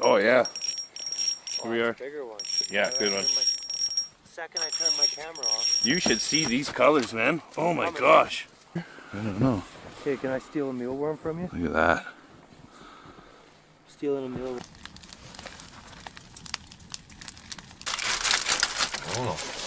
Oh yeah. Here we are. Oh, bigger one. Yeah, good one. Second I turn my camera off. You should see these colors, man. Oh my gosh. I don't know. Okay, can I steal a mealworm from you? Look at that. Stealing a mealworm. Oh.